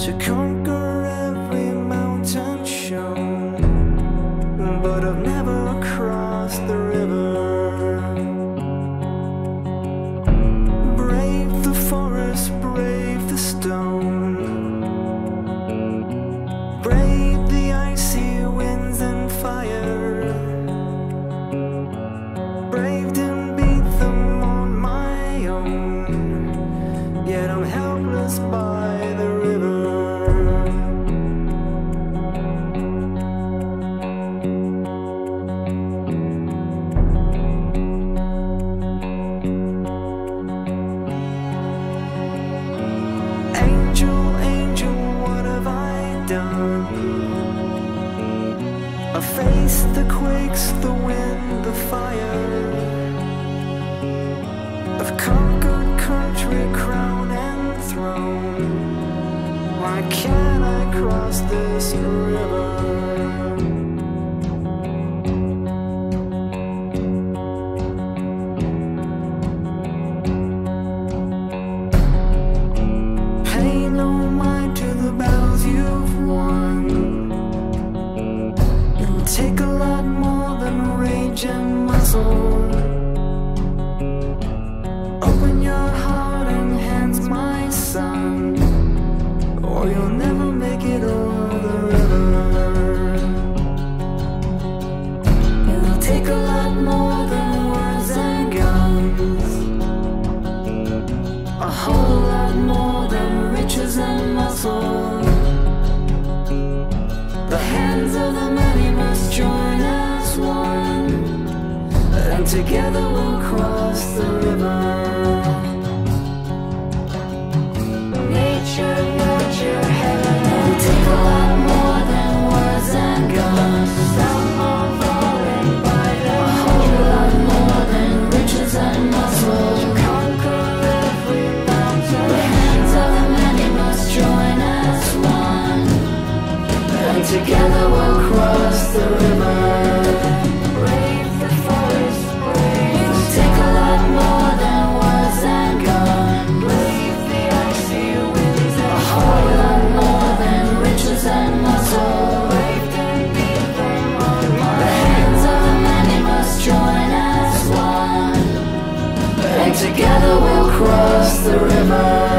to come Angel, angel, what have I done? I face the quakes, the wind, the fire I've conquered country, crown and throne Why can't I cross this road? Lot more than rage and muscle. Open your heart and hands, my son, or you'll never make it over the river. It'll take a lot more than words and guns. A whole lot more and together we'll cross the river. Cross the river.